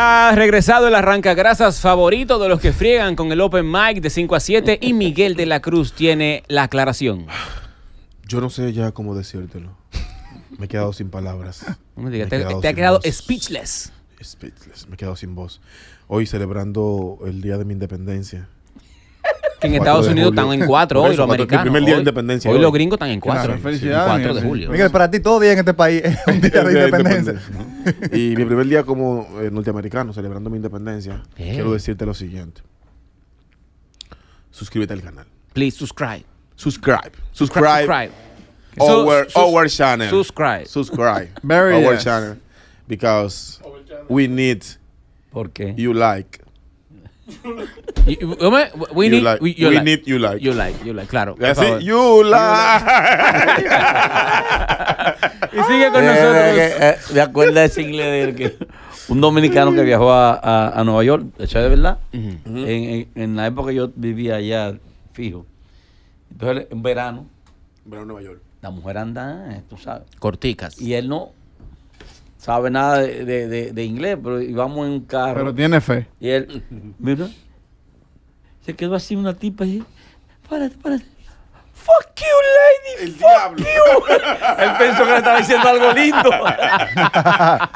Ha regresado el arranca grasas favorito de los que friegan con el Open Mic de 5 a 7 y Miguel de la Cruz tiene la aclaración. Yo no sé ya cómo decírtelo. Me he quedado sin palabras. No me digas, Me te, quedado te ha quedado voz. speechless. Speechless. Me he quedado sin voz. Hoy celebrando el día de mi independencia. Que en 4 Estados Unidos julio. están en 4 Por hoy los cuatro- americanos. el primer día de Hoy- independencia Hoy hoy. los gringos están en 4. Claro, felicidades, 4 de Miguel. julio. Miguel, para ti todo día en este país es un día de independencia. Y mi primer día como eh, norteamericano, celebrando mi independencia, quiero decirte lo siguiente. Suscríbete al canal. Please subscribe. Subscribe. Subscribe. Subscribe. Our, Sus- our channel. Subscribe. Subscribe. Very our yes. channel. Because we need ¿Por qué? you like. Y- y- ¿cómo es? We You need, like- we- you we like. need you like. You like, you like, claro. That's it. You like. Y sigue con Eh, nosotros. eh, eh, ¿Me acuerda ese inglés de él que un dominicano que viajó a, a- a Nueva York, eso es de verdad. en, en- en la época que yo vivía allá fijo. Entonces, en verano, Pero Nueva York. la mujer anda, eh, tú sabes. Corticas. Y él no sabe nada de, de- de- de inglés, pero íbamos en un carro. Pero tiene fe. Y él, mira, se quedó así una tipa y párate, párate. Fuck you, lady. El diablo. Él pensó que le estaba diciendo algo lindo.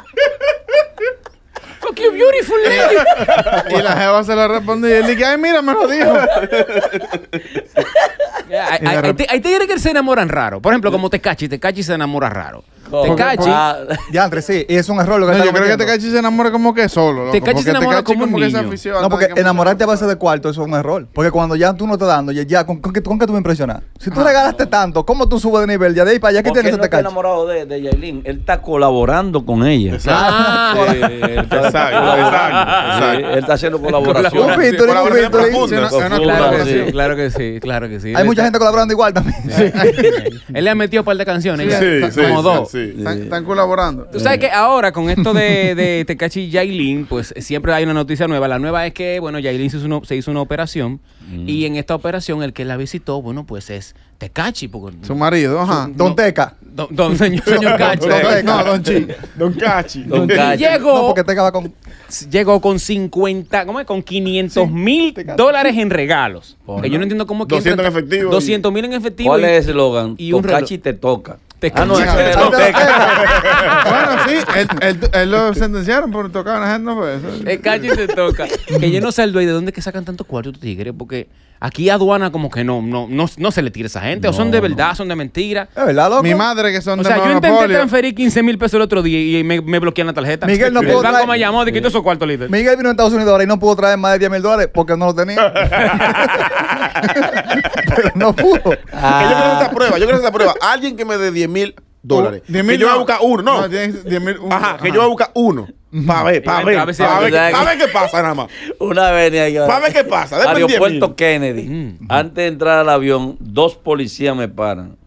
Fuck you, beautiful lady. Y la jeva se le respondió y él dije, ay, mira, me lo dijo. Hay, hay- rep- hay- hay tigres que se enamoran raro. Por ejemplo, como Tecachi. Tecachi se enamora raro. Tecachi. Ah, Ya, André, sí. Y es un error lo que No, yo creo que. Tecachi se enamora como que solo. loco, Tecachi se enamora Tecachi como un que se niño. aficiona No, porque enamorarte a base de cuarto eso es un error. Porque cuando ya tú no estás dando, ya, ya ¿con, con, qué, ¿con qué tú me impresionas? Si tú regalaste tanto, ¿cómo tú subes de nivel? Ya de ahí para allá, ¿qué tienes él no Tecachi? enamorado de, de Yailin. Él está colaborando con ella. Ah, Sí, está Exacto, él está haciendo colaboración. Un featuring, un featuring. claro, que sí, claro que sí, claro que sí. Hay mucha gente colaborando igual también. Él le ha metido un par de canciones. ya, Sí, sí, como dos. Están, colaborando. Tú sabes que ahora con esto de, Tecachi y Yailin, pues siempre hay una noticia nueva. La nueva es que, bueno, Yailin se hizo una, se operación y en esta operación el que la visitó, bueno, pues es Tecachi. Porque, Su marido, ajá. Don Teca. don, don señor, señor Cachi. Don Teca. No, Don Chi. Don Cachi. Don Cachi. llegó, No, porque Teca va con. llegó con 50, ¿cómo es? Con 500 mil dólares en regalos. Que yo no entiendo cómo que 200 en efectivo y- 200 mil en efectivo. ¿Cuál y- es el eslogan? y un Tocachi te toca. Te ah, no, cachi. es Ay, Don Sí, él, él- él lo sentenciaron por tocar a la gente, no fue eso. El cachi te toca. que yo no sé, Aldo, ¿y de dónde es que sacan tanto cuarto estos tigres? Porque aquí aduana como que no, no, no, no se le tira a esa gente. o son de verdad, son de mentira. ¿Es verdad, loco? Mi madre, que son O de sea, yo intenté transferir 15 mil pesos el otro día y me, me bloquean la tarjeta. Miguel no el pudo banco traer- me llamó de que esos cuartos, líder. Miguel vino a Estados Unidos ahora y no pudo traer más de 10 mil dólares porque no lo tenía. Pero no pudo. Que yo quiero hacer esa prueba, yo quiero hacer esa prueba. Alguien que me dé 10 mil dólares. Oh, 10 que mil yo voy a buscar uno, no. No, tienes 10 mil. uno. Ajá, que yo voy a buscar uno. Para ver, para ver, a ver si- para ver, ¿verdad pa' que- ver qué pasa nada más. Una vez venía yo. Pa' ver qué pasa, deme 10 Aeropuerto. Kennedy. Mm. Antes de entrar al avión, dos policías me paran.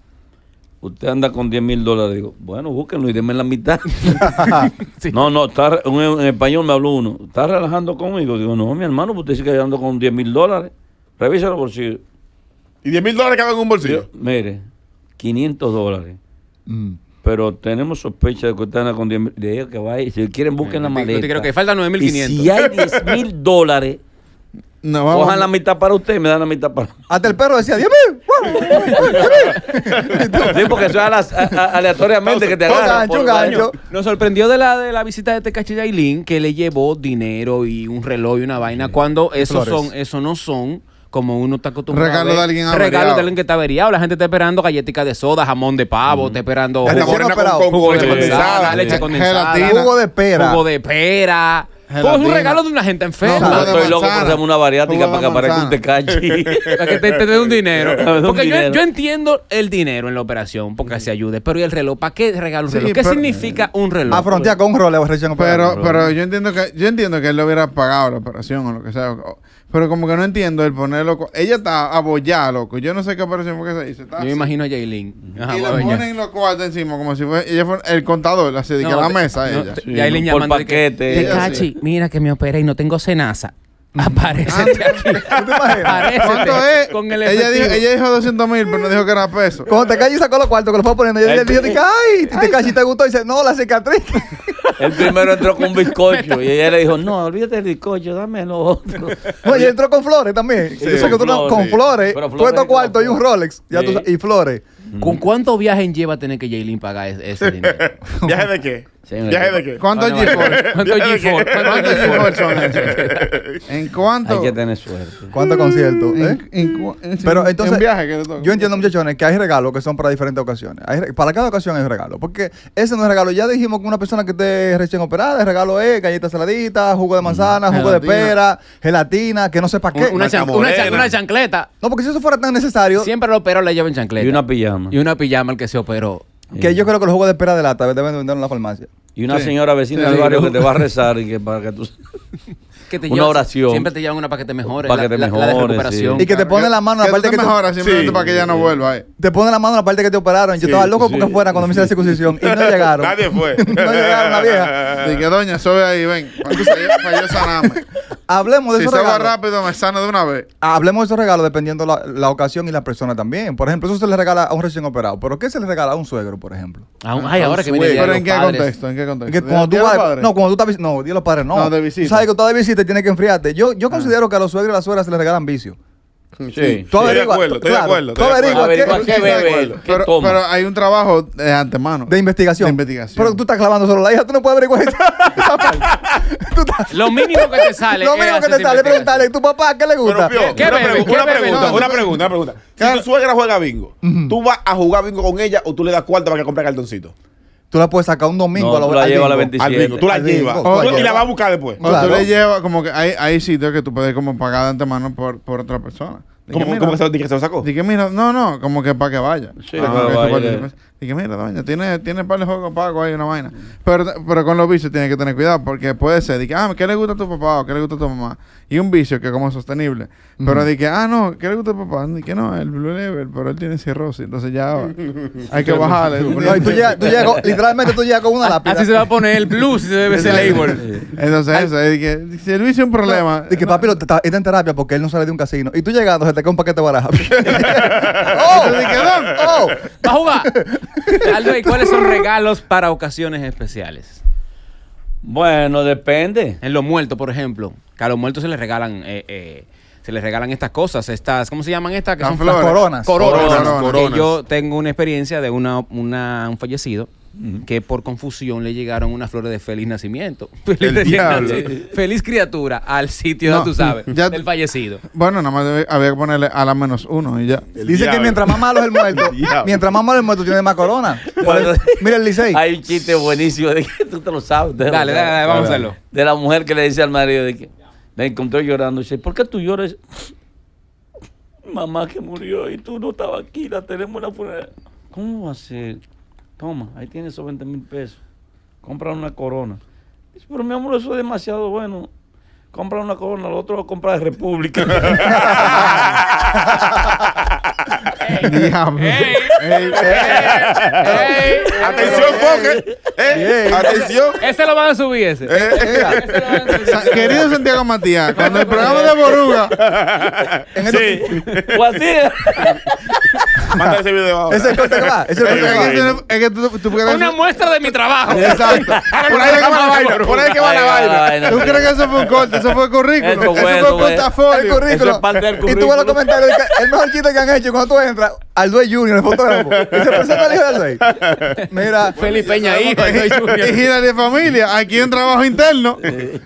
Usted anda con 10 mil dólares. Digo, bueno, búsquenlo y denme la mitad. Sí. No, no, está, en español me habló uno. ¿Está relajando conmigo? Digo, no, mi hermano, pues usted sigue andando con 10 mil dólares. Revisa los bolsillos. Y 10 mil dólares caben en un bolsillo. Yo, mire, 500 dólares. Mm. Pero tenemos sospecha de que usted anda con 10 mil. Le digo que vaya. Si quieren, busquen la Yo te- yo te maleta. creo que faltan Y 9.500. si hay 10 mil dólares, No, vamos. cojan la mitad para usted y me dan la mitad para Hasta el perro decía 10 mil. Sí, porque eso es a las- a- a- aleatoriamente que te agarran. Nos sorprendió de la, de la visita de Tecachi Yailin que le llevó dinero y un reloj y una vaina cuando esos son, eso no son como uno está acostumbrado. Regalo de alguien Regalo averiado. de alguien que está averiado. La gente está esperando galletica de soda, jamón de pavo, está esperando con, jugo de leche manzana, condensada. leche Ge- condensada, gelatina. Jugo de pera. jugo de pera. Todo es un Gelatina. regalo de una gente enferma. No, estoy loco por hacerme una bariátrica Jugo para que aparezca un tecachi. Para que te, te dé un dinero. Un Porque yo, dinero. yo entiendo el dinero en la operación, porque se ayude. Pero ¿y el reloj? ¿Para qué regalo un Sí, reloj? ¿Qué pero- significa un reloj? A frontear con un recién Pero, pero yo entiendo que yo entiendo que él le hubiera pagado la operación o lo que sea. o- Pero como que no entiendo el ponerlo. Ella está abollada, loco. Yo no sé qué operación fue que se hizo. Está Yo me así. imagino a Yailin. Ajá, y le ponen los cuartos encima como si fuera ella fuera el contador, así de que No, la te- mesa no, ella. te- Sí, Yailin por llamando de que, paquete. Tecachi, mira que me operé y no tengo cenaza. Aparecete aquí. ¿Tú te imaginas? ¿Cuánto es? con el ella, dijo, ella dijo 200 mil, pero no dijo que era peso. Cuando te calles y sacó los cuartos que lo fue poniendo, yo le dije, ay, te cachis te gustó y dice, no, la cicatriz. El primero entró con un bizcocho y ella le dijo, no, olvídate del bizcocho, dame lo otro. Oye, entró con flores también. Yo sé que tú no- Flores, con sí. flores, puesto flores cuarto y un Rolex. Ya tú y flores. ¿Con cuántos viajes lleva tener que Jaylin pagar es- ese dinero? ¿Viaje de qué? ¿Viaje de qué? ¿Cuántos Bueno, G4? ¿Cuántos ¿Viaje de G4? qué? ¿Cuántos ¿Cuántos G4 son esos? ¿En cuánto? Hay que tener suerte. ¿Cuántos conciertos? En- eh? en en- Pero en entonces, viaje que te toca. yo entiendo, muchachones, que hay regalos que son para diferentes ocasiones. Hay para cada ocasión hay un regalo. Porque ese no es regalo. Ya dijimos que una persona que esté recién operada, el regalo es galleta saladita, jugo de manzana, jugo de pera, gelatina, que no sé para qué. Una, chan- una chan- morena. una chancleta. No, porque si eso fuera tan necesario, Siempre los operos le llevan chancleta. Y una pijama. Y una pijama el que se operó. Que yo creo que los jugos de pera de lata deben de vender en la farmacia. Y una Sí. señora vecina Sí, del barrio que te va a rezar y que para que tú... Que te Una llevan- oración. Siempre te llevan una para que te mejore. Para la, que te la- la de mejore, recuperación. sí. Y que te pone la mano en la parte que te mejoras simplemente Sí. para que ella no vuelva. eh. Te pone la mano en la parte que te operaron. Yo Sí, estaba loco sí. porque fuera cuando me hice la circuncisión y no llegaron. Nadie fue. no llegaron la vieja. Dije, doña, sube ahí, ven. Para yo, para yo sanarme. Hablemos de Si esos se va regalos. rápido, me sano de una vez. Hablemos de esos regalos dependiendo la, la ocasión y la persona también. Por ejemplo, eso se le regala a un recién operado. ¿Pero qué se le regala a un suegro, por ejemplo? Ah, Ay, ahora que viene el día de ¿Pero los en qué contexto? ¿En qué contexto? cuando tú ¿Día de los vas, no, cuando tú estás no, día los padres no. No, de visita. Sabes que tú estás de visita y tienes que enfriarte. Yo, yo considero que a los suegros y a las suegras se les regalan vicio. Sí. Tú Estoy de averigua- acuerdo, estoy de claro, acuerdo. tú estoy de averigua acuerdo. qué- Averigua qué bebe, qué Pero, toma. pero hay un trabajo de antemano. De investigación. De investigación. Pero tú estás clavando solo la hija, tú no puedes averiguar Lo mínimo que te sale. Lo es mismo que te sale investigación. preguntarle, ¿tu papá qué le gusta? Pero, ¿Qué una, bebe? pregunta, ¿Qué una pregunta, una pregunta, una pregunta. Claro. Si tu suegra juega bingo, ¿tú vas a jugar bingo con ella o tú le das cuarto para que compre cartoncito? Tú la puedes sacar un domingo No, a lo- tú la llevas a la bingo. 27. Al bingo. Tú la llevas. la y la vas a buscar después. O Claro. tú le llevas, como que hay, hay sitios que tú puedes como pagar de antemano por, por otra persona. Dije, ¿Cómo, mira, cómo que se, que se lo sacó? Dije, mira, no, no, como que para que vaya. Sí, Ah, para que vaya. Dije, mira, doña, tiene, tiene par de juegos pagos ahí, una vaina. Pero, pero con los vicios tienes que tener cuidado porque puede ser, dije, ah, ¿qué le gusta a tu papá o qué le gusta a tu mamá? Y un vicio que es como sostenible. Pero dije, ah, no, ¿qué le gusta a tu papá? Dije, no, el Blue Level, pero él tiene cirrosis, entonces ya hay que bajarle. No, y tú llegas, tú llegas literalmente tú llegas con una lápida. Así se va a poner el blues si se debe ese label. Entonces, eso, dije, si el vicio es un problema. Que papi lo- está, está en terapia porque él no sale de un casino. Y tú llegando, se te cae un paquete de baraja. ¡Oh! Dije. ¡Oh! Va a jugar. Aldo, ¿y cuáles son regalos para ocasiones especiales? Bueno, depende. En los muertos, por ejemplo. Que a los muertos se les regalan, eh, eh, se les regalan estas cosas, estas, ¿cómo se llaman estas? Que Las son flores. Las coronas. coronas. Coronas, Que coronas. yo tengo una experiencia de una, una- un fallecido que por confusión le llegaron unas flores de feliz nacimiento. Feliz, diablo. feliz criatura al sitio, No, ya tú sabes, ya- del fallecido. Bueno, nada más debe- había que ponerle a la menos uno y ya. El Dice que mientras más malo es el muerto, El mientras más malo es el muerto, tiene más corona. Mira el Licey. Hay un chiste buenísimo de que tú te lo sabes. ustedes lo Dale, dale, vamos a hacerlo. De la mujer que le dice al marido de que la encontró llorando. Dice, ¿por qué tú lloras? Mamá que murió y tú no estabas aquí, la tenemos en la funeraria. ¿Cómo va a ser? Toma, ahí tienes esos 20 mil pesos. Compra una corona. Dice, pero mi amor, eso es demasiado bueno. Compra una corona, lo otro lo compra de República. ¡Ey! Atención, Foque. Eh, atención. Ese lo van a subir, ese. Eh, Ese lo van a subir. Sa- Querido Santiago Matías, cuando el programa de Boruga, sí. O así. Manda ese video ahora. Ese es el corte que va. Ese es el corte que va. es que tú, tú crees Una muestra de mi trabajo. Exacto. Por ahí es que va la vaina. Por ahí es que va la vaina. ¿Tú crees que eso fue un corte? Eso fue currículum. Eso Eso, fue, fue eso fue. El portafolio. currículum. Eso es parte del Y tú ves los comentarios. el mejor chiste que han hecho cuando tú entras, Aldue Junior, el fotógrafo. Y se presenta el hijo de Aldue. Mira. Felipe Peña, hijo, Aldoy Junior. Y gira de familia. Aquí un trabajo interno.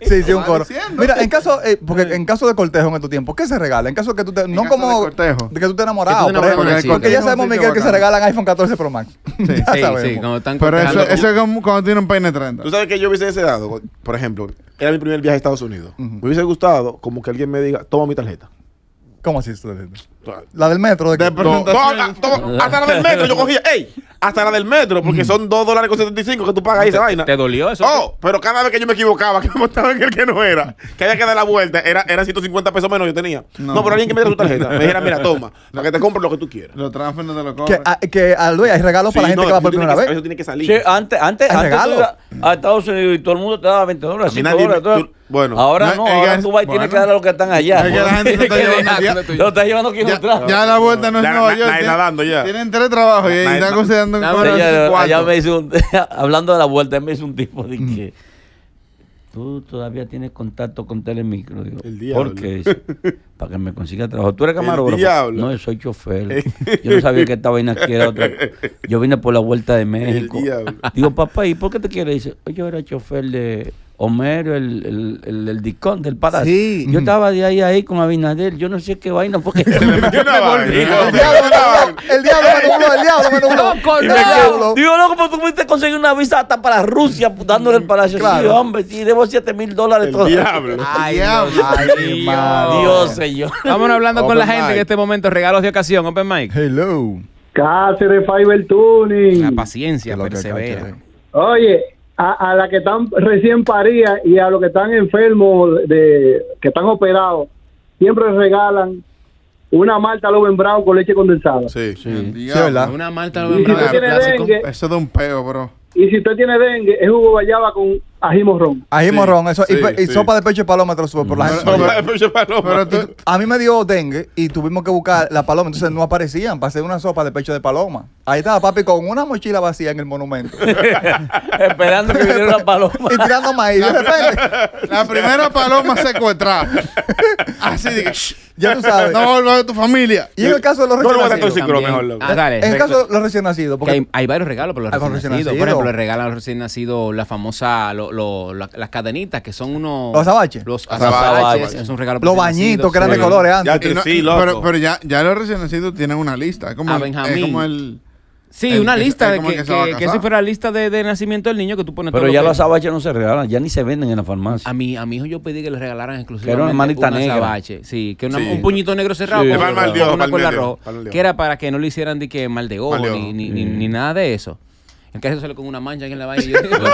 Sí, sí, un coro. diciendo. Mira, en caso, eh, porque en caso de cortejo en estos tiempos, ¿qué se regala? En caso de que tú te, no caso como de cortejo. de que tú estés enamorado, Que tú te por ejemplo, enamoras de una porque chica. Ya sabemos Sí, sí, Miguel que se regalan iPhone 14 Pro Max. Ya Sí, sabemos. sí, cuando están Pero eso, eso es como cuando tiene un peine 30. Tú sabes que yo hubiese deseado, por ejemplo, era mi primer viaje a Estados Unidos. Me hubiese gustado como que alguien me diga, toma mi tarjeta. ¿Cómo así? esto? La del metro. De que- De No, no, a- hasta la del metro yo cogía, ey, hasta la del metro, porque son 2 dólares con 75 que tú pagas ahí esa vaina. ¿Te dolió eso? Oh, pero cada vez que yo me equivocaba, que me montaba en el que no era, que había que dar la vuelta, era, era 150 pesos menos yo tenía. No, No. pero alguien que me diera su tarjeta, me dijera, mira, toma, para que te compre lo que tú quieras. Los transfer no te lo que, cobran. a- que Aldue hay regalos para la gente no, que va por primera que- vez. Eso tiene que salir. Sí, antes, antes, antes regalo. a Estados Unidos y todo el mundo te daba 20 dólares, A mí 5 nadie me- dólares. bueno, ahora no, ahora que- tú vas y tienes que darle a los que están allá. Es que la gente no está Que llevando ya, la vuelta no es Ya, Nueva na- York. nadie tienen- nadando ya. Tienen tres trabajos y están considerando Allá, cuartos. me hizo un, hablando de la vuelta, me hizo un tipo de que tú todavía tienes contacto con Telemicro. Digo, El diablo. ¿Por qué? Para que me consiga trabajo. ¿Tú eres camarógrafo? diablo. No, yo soy chofer. Yo no sabía que esta vaina aquí era otra. Yo vine por la vuelta de México. diablo. Digo, papá, ¿y por qué te quieres? Dice, "Oye, yo era chofer de Homero, el, el, el, el discón del palacio. Sí. Yo estaba de ahí a ahí con Abinader. Yo no sé qué vaina porque metió una vaina. El diablo me el diablo me nubló, el diablo me nubló. Loco, El no. diablo. Digo, loco, pero tú pudiste conseguir una visa hasta para Rusia dándole el palacio. Sí, Claro. hombre, sí, debo 7 mil dólares El todo. diablo. Ay, Diablo. Dios Ay, mío. madre. Dios, señor. Vámonos hablando con la gente en este momento. Regalos de ocasión. Open mic. Hello. Cáceres Fiber Tuning. La paciencia, persevera. Oye, a, a las que están recién paridas y a los que están enfermos, de que están operados, siempre regalan una malta Loven Brown con leche condensada. Sí. Sí, diablo. ¿verdad? Una malta si Brown usted tiene clásico. dengue, Eso de un peo, bro. y si usted tiene dengue, es jugo guayaba con ají morrón. Ahí Sí, morrón, eso. y sí, sopa de pecho de paloma te lo sube por la gente. Sopa de pecho de paloma. Pero tú, A mí me dio dengue y tuvimos que buscar la paloma, entonces no aparecían para hacer una sopa de pecho de paloma. Ahí estaba papi con una mochila vacía en el monumento Esperando que viniera una paloma. y tirando maíz. De repente, la primera paloma secuestrada. Así de que, "Shh, ya tú sabes. no vuelvas a tu familia. Y en el caso de los No lo recién nacidos. mejor, loco. Ah, dale. En el caso de los recién nacidos, Que porque hay, hay varios regalos para los Ah, recién nacidos. Por nacidos. ejemplo, le regalan a los recién nacidos la famosa, lo- lo- la- las cadenitas, que son unos... Los azabaches. Los Azabaches. azabaches. Es un regalo para los bañitos que eran de sí. colores antes. Ya Y no- Sí, loco. pero, pero ya, ya los recién nacidos tienen una lista. Es como, A el- Benjamín. es como el. Sí, El una que- lista el de como que, que se va a que, que casar. si fuera la lista de, de nacimiento del niño que tú pones Pero todo ya lo los que- azabaches no se regalan, ya ni se venden en la farmacia. a mi, a mi hijo yo pedí que le regalaran exclusivamente era una manita un negra. azabache. Sí, que una- Sí. un puñito negro cerrado Sí, con, una cuerda roja, que era para que no le hicieran de que mal de ojo, Mal de ni, ojo. ni, ni nada de eso. En caso sale con una mancha aquí en la vaina. y yo- por eso-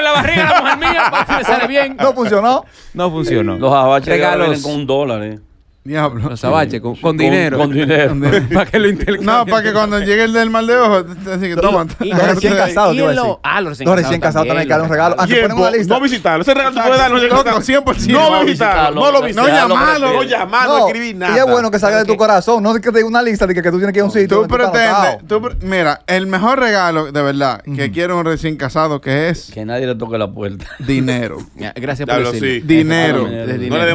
la barriga la mujer mía para que me sale bien. No funcionó. No funcionó. Los regalos. vienen con un dólar, eh. Diablo. Los con, con dinero. Con dinero. para que lo intercambien. No, para que cuando llegue el del mal de ojo, así que toma. Y- Los recién casados, y te iba a en lo- decir. Ah, los recién Los casados. recién casados también que un regalo. Ah, que Tiempo, ponen una lista. No visitarlo. Ese regalo tú puedes darlo. Loco, 100%. No No visitarlo. No lo No visitarlo. llamarlo. No llamarlo, no escribir nada. Y es bueno que salga de tu corazón, no de que te diga una lista de que, que tú tienes que ir a un sitio. Tú pretendes, mira, el mejor regalo de verdad que quiere un recién casado que es Que nadie le toque la puerta. dinero. Gracias por decirlo. No Dinero.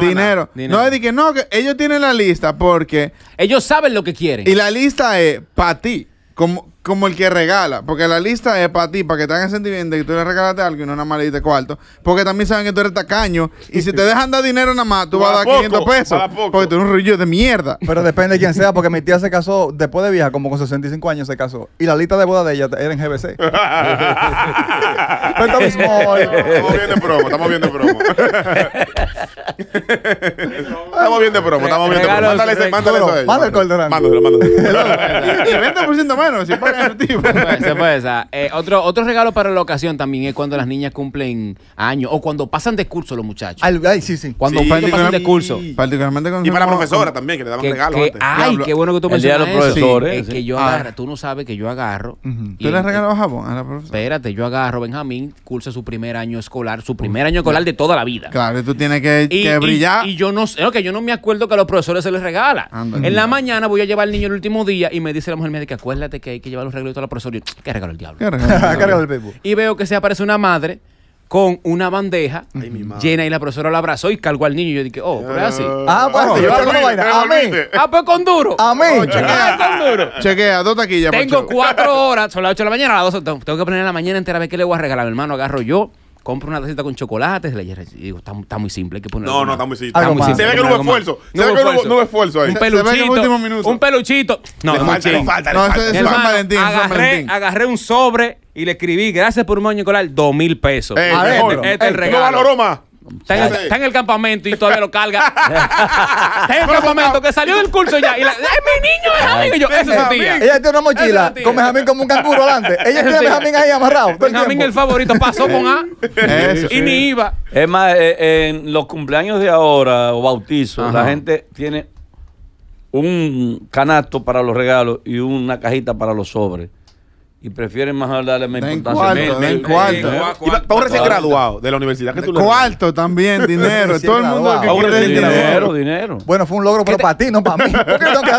Dinero. No es de que no, que ellos tienen la lista porque Ellos saben lo que quieren. y la lista es para ti, como como el que regala, porque la lista es para ti, para que te hagan sentir bien de que tú le regalaste algo y no nada más le diste cuarto, porque también saben que tú eres tacaño y si te dejan dar dinero nada más, tú vas a dar Para 500 poco, pesos, porque tú eres un rollo de mierda. Pero depende de quién sea, porque mi tía se casó después de vieja, como con 65 años se casó. Y la lista de boda de ella era en GBC. Pero Estamos bien de promo, estamos bien de promo. estamos bien de promo, estamos bien de promo. Mándale, ese- mándale eso. Manda el cordón. Mándaselo, mándaselo. y 20% menos si pagan el tipo. Se fue esa. Eh, otro, otro regalo para la ocasión también es cuando las niñas cumplen años o cuando pasan de curso los muchachos. Ay, ay, sí, sí. Cuando Sí. pasan de curso. Particularmente con Y para profesora también, que le daban Que, regalos que- antes. ay, qué bueno que tú El día de mencionas los eso. profesores, Es sí. que yo Ah. agarro, tú no sabes que yo agarro. ¿Tú le regalabas jabón a la profesora? Espérate, yo agarro Benjamín, cursa su primer año escolar, su primer año escolar de toda la vida. Claro, y tú tienes que, Y, que y- brillar. y yo no sé, que yo no me acuerdo que a los profesores se les regala. En la mañana voy a llevar al niño el último día y me dice la mujer médica, acuérdate que hay que llevar los regalitos a la profesora. Y yo, ¿Qué regalo el diablo? ¿Qué regalo? Carga el Facebook. Y veo que se aparece una madre con una bandeja llena y la profesora la abrazó y cargó al niño. Y yo dije, oh, pero es así. Ah, pues Oh, te llevaron una Te vaina. A mí. devolviste. Ah, pues con duro. A mí. Ah, con duro. Chequea, dos taquillas. Tengo cuatro horas, son las ocho de la mañana, a las dos, tengo, tengo que poner en la mañana entera a ver qué le voy a regalar. Mi hermano, agarro yo, compro una tacita con chocolate, le y digo, está, está muy simple, hay que poner No, no, está muy simple. Está muy simple, Se ve que no hubo esfuerzo. Se ve que no hubo- no esfuerzo ahí. Un Se- se ve que en peluchito. último minuto. Un peluchito. No, Le no, falta, le falta, No, ese Hermano, San Valentín, San agarré, Valentín. agarré un sobre y le escribí, gracias por un año escolar, dos mil pesos. Eh, este es el No regalo. valoró más. Está en, el, Sí. está en el campamento y todavía lo carga. está en el campamento que salió del curso ya. Y la, ¡Es mi niño! ¡Es amigo! Y yo, esa es su tía. Ella tiene una mochila con Benjamín como un canguro adelante. Ella tiene Sí. Benjamín ahí amarrado. Benjamín el favorito pasó con A Eso. y ni iba. Es más, eh, en los cumpleaños de ahora o bautizos, la gente tiene un canasto para los regalos y una cajita para los sobres. Y prefieren mejor darle más Den importancia. cuarto, den para un recién graduado de la universidad, ¿qué tú le Cuarto también, dinero. Todo el mundo que quiere Dinero, dinero. dinero. Bueno, fue un logro, pero para ti, no para mí. ¿Por qué tengo que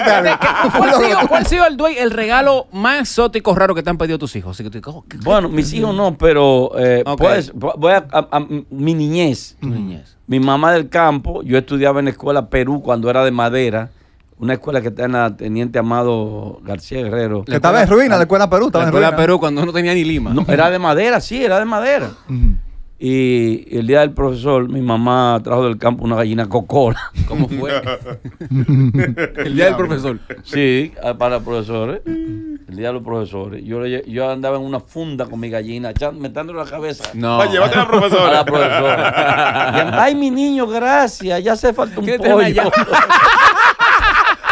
¿Cuál ha sido, el, el regalo más exótico raro que te han pedido tus hijos? Que oh, ¿qué- qué- Bueno, mis hijos no, pero eh, pues, voy a, a- a- mi niñez? Mi mamá del campo, yo estudiaba en la escuela Perú cuando era de madera, una escuela que está en la Teniente Amado García Guerrero. Que estaba en ruina, la escuela Perú. La Estaba en escuela ruina. Perú cuando no tenía ni lima. No, era de madera, sí, era de madera. Y el día del profesor, mi mamá trajo del campo una gallina cocola. ¿Cómo fue? el día del profesor. Sí, a- para los profesores. El día de los profesores. Yo, yo andaba en una funda con mi gallina, metándole la cabeza. No. Oye, llévate a la A profesora. la profesora. Ay, mi niño, gracias. Ya hace falta un ¿Qué tema pollo.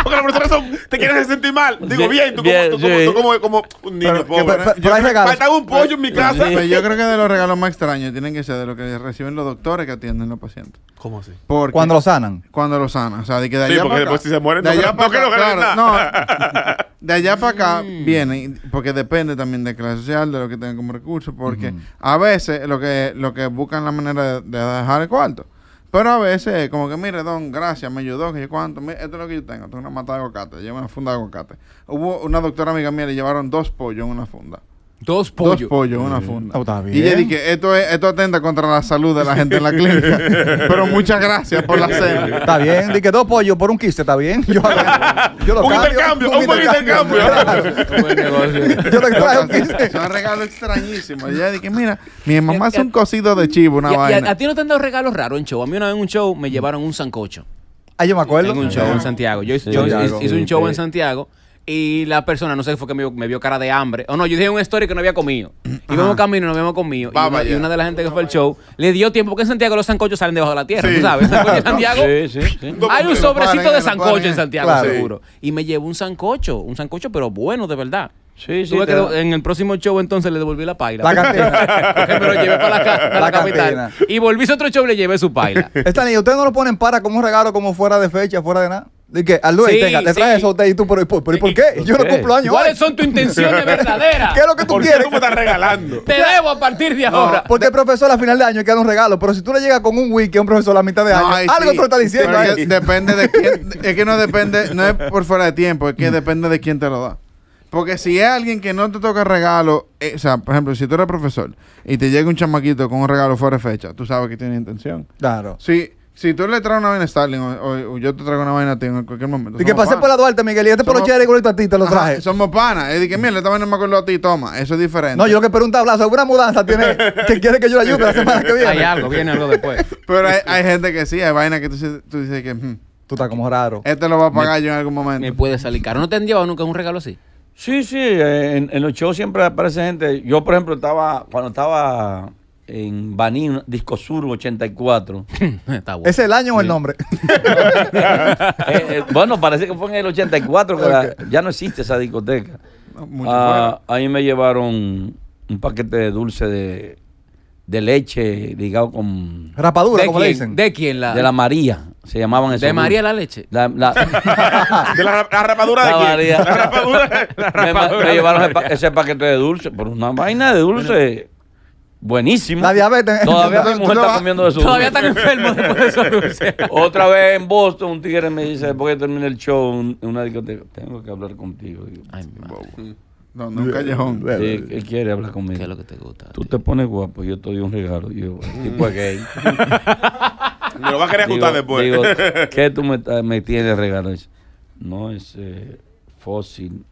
Ya? Porque las profesoras son, te quieren hacer sentir mal. Digo, Sí, bien, tú, bien, como, tú, como, sí. tú como, como un niño Pero, que- pobre. pero- pero Yo hay creo- regalos. Faltaba un pollo en mi casa. Sí. Pero yo creo que de los regalos más extraños tienen que ser de lo que reciben los doctores que atienden los pacientes. ¿Cómo así? Porque Cuando lo sanan. cuando lo sanan. O sea, de que de Sí, allá porque para después acá- si se mueren, de no allá creo- para no que acá, claro, no. De allá para acá vienen, porque depende también de clase social, de lo que tengan como recursos, porque a veces lo que lo que buscan la manera de, de dejar el cuarto. Pero a veces, como que, mire, don, gracias, me ayudó, que yo cuánto, mire, esto es lo que yo tengo, tengo una mata de aguacate, llevo una funda de aguacate. Hubo una doctora amiga mía, le llevaron dos pollos en una funda. Dos Dos pollos. pollos en una funda. Oh, está Y yo dije, esto, es, esto atenta contra la salud de la gente en la clínica. Pero muchas gracias por la cena. Está bien, di que dos pollos por un quiste, está bien. Yo, yo lo Un cambio, intercambio, un buen intercambio. Negocio. Yo le traje un quiste. Son regalos extrañísimos. Ya dije, mira, mi mamá hace un cocido de chivo, una Y a- y a, vaina. a ti no te han dado regalos raros en show. A mí una vez en un show me llevaron un sancocho. Ah, yo me acuerdo. En un show en Santiago. Yo, hice- yo hice un show Sí. en Santiago y la persona, no sé, fue que me vio, me vio cara de hambre. O no, yo dije una story que no había comido. Íbamos camino y no habíamos comido. Y una, y de la gente que fue al show le dio tiempo, porque en Santiago los sancochos salen debajo de la tierra, Sí. tú sabes. Sancocho en Santiago. Sí, sí, sí. Hay un sobrecito de sancocho en Santiago, Claro. seguro. Y me llevó un sancocho, un sancocho, pero bueno, de verdad. Sí, sí. Que en el próximo show entonces le devolví la paila. La cantina. Porque me lo llevé para la, ca- para la La capital. cantina. Y volví a otro show y le llevé su paila. Esta niña, ¿ustedes no lo ponen para como un regalo como fuera de fecha, fuera de nada? De que, al Luis, Sí, tenga, traes sí. eso a usted y tú, pero, pero, pero ¿y por qué? Yo no cumplo años ¿Cuáles son tus intenciones verdaderas? ¿Qué es lo que tú ¿Por qué quieres? tú me estás regalando? Te debo a partir de ahora. Porque el profesor a final de año hay que dar un regalo, pero si tú le llegas con un wiki a un profesor a mitad de año, ay, algo sí. tú le estás diciendo ahí. es que depende de quién. Es que no depende, no es por fuera de tiempo, es que depende de quién te lo da. Porque si es alguien que no te toca regalo, eh, o sea, por ejemplo, si tú eres profesor y te llega un chamaquito con un regalo fuera de fecha, tú sabes que tiene intención. Claro. Si, si tú le traes una vaina a Starling o, o- o yo te traigo una vaina a ti en cualquier momento. Y que pasé por la Duarte, Miguel, y este por los chéveres igualito a ti, te lo Ajá, traje. somos panas. De que, mira, esta vaina me acuerdo a ti, toma. Eso es diferente. No, yo lo que pregunto hablar sobre una mudanza tiene que quiere que yo le ayude la semana que Hay viene. algo, viene algo después. Pero hay, hay gente que sí, hay vainas que tú, dices- tú dices que hmm, Tú estás como raro. este lo va a pagar yo en algún momento. Me puede salir caro. ¿No te han llevado nunca un regalo así? Sí, sí, en, en los shows siempre aparece gente. Yo, por ejemplo, estaba, cuando estaba en Baní, Disco Sur 84. Está bueno. ¿Es el año o el nombre? Eh, eh, bueno, parece que fue en el 84 que la- ya no existe esa discoteca. Mucho Ah, ahí me llevaron un paquete de dulce de, de leche ligado con... Rapadura, ¿De como le quién? dicen. ¿De quién? La, De la María, se llamaban esos ¿De María la leche? La, la- ¿De la, la rapadura de La quién? María. La rapadura, la me, me- rapadura me de- llevaron ese paquete de dulce, por una vaina de dulce buenísimo. La diabetes. Todavía mi mujer está comiendo de eso. Todavía están enfermos después de dulces. Otra vez en Boston, un tigre me dice, después que termine el show en una discoteca, tengo que hablar contigo. Digo, Ay, madre. No, no, un callejón. "Sí, él quiere hablar conmigo. ¿Qué es lo que te gusta? Tú tío? te pones guapo, yo te doy un regalo. Y yo, tipo es gay. Me lo va a querer ajustar después. digo, ¿qué tú me, tienes de regalo? No, es eh, fósil.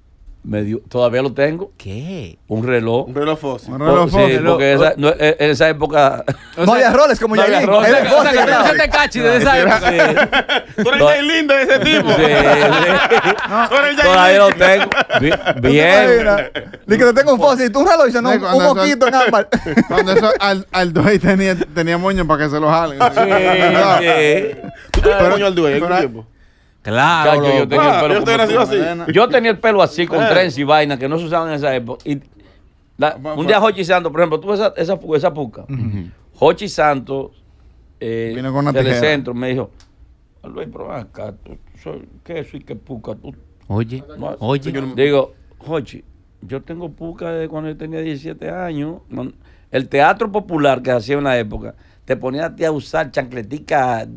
Me dio, todavía lo tengo. ¿Qué? Un reloj. Un reloj fósil. Un reloj Oh, sí, fósil. porque esa, no, en esa época. No había roles como no había Yailin. roles. O es sea, que- o sea, fósil, no te cachi desde esa época. Sí. Tú eres lindo de ese tipo. Sí, sí. Tú eres Todavía lo Yailin. tengo. Bi- ¿Tú te Bien. Dice que te tengo un fósil, tú un reloj, dice, no, un, moquito en ámbar. Cuando eso al, al Dwayne tenía, tenía moño para que se lo jalen. Sí, sí. ¿Tú tuviste coño al dueño Claro. Chacho, yo tenía el Ah, pelo yo así. Yo tenía el pelo así, con Eh. trenza y vaina, que no se usaban en esa época. Y la- Bueno, un día Hochi Santos, por ejemplo, tú ves esa, esa, esa puca. Hochi Santos, eh, Vino con una del tijera. centro, me dijo, Luis, pero acá, tú, soy, ¿qué eso y qué puca? Tú, Oye, no- oye. Digo, Hochi, yo tengo puca desde cuando yo tenía 17 años. El teatro popular que se hacía en la época, te ponía a ti a usar chancletica.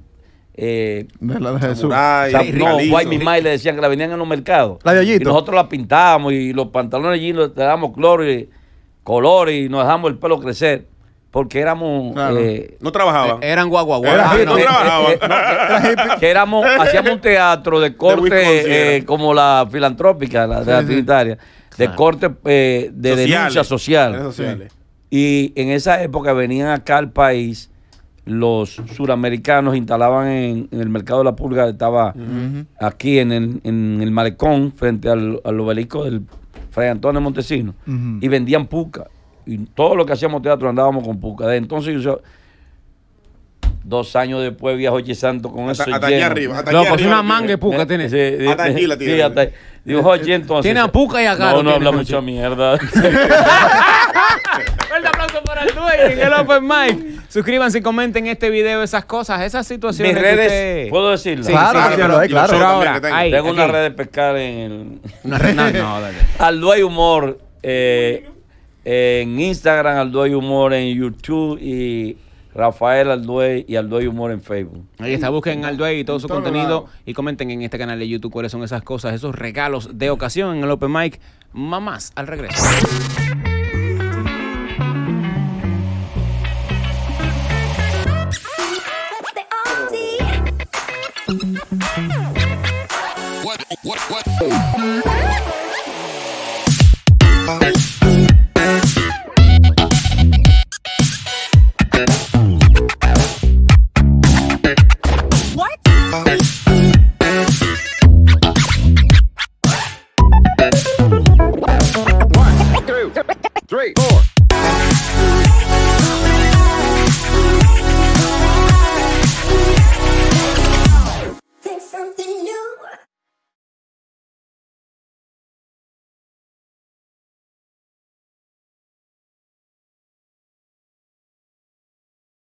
Eh, De la de Jesús. Samurai, no. Guay Mimay le decían que la venían en los mercados. La de Hoyito. Y nosotros la pintábamos y los pantalones jeans le damos cloro y color y nos dejamos el pelo crecer. Porque éramos. Claro. eh, No trabajaban. Eh, Eran guagua Era guagua. hippie, no. no trabajaban. eh, eh, que éramos, hacíamos un teatro de corte eh, como la filantrópica, la de la sí. trinitaria, de Claro. corte eh, de Sociales. denuncia social. Y en esa época venían acá al país los suramericanos, instalaban en, en el mercado de la pulga, estaba aquí en el, en el malecón, frente al, al obelisco del Fray Antonio Montesino, y vendían puca. Y todo lo que hacíamos teatro andábamos con puca. Entonces yo, dos años después, Oye Santo con Hasta, eso hasta allá lleno. arriba. Hasta Loco, allá es arriba una manga de tiene. puca tiene. Sí, Hasta aquí la tiene. Sí, hasta ahí. Digo, oye, entonces. Tiene a puca y a Caro, No, no habla mucha mierda. Fuerte aplauso para el Duey en el Open Mic. Suscríbanse y comenten este video, esas cosas, esas situaciones. Mis que redes, usted- ¿puedo decirlo? Sí, Claro, sí, y claro. shows Pero ahora, que tengo. ahí, Tengo una red de pescar en el. Una red- no, no, dale. Alduay Humor eh, en Instagram, Alduay Humor en YouTube y Rafael Alduay y Alduay Humor en Facebook. Ahí está, busquen al Duey y todo su contenido y comenten en este canal de YouTube cuáles son esas cosas, esos regalos de ocasión en el Open Mic. Mamás al regreso.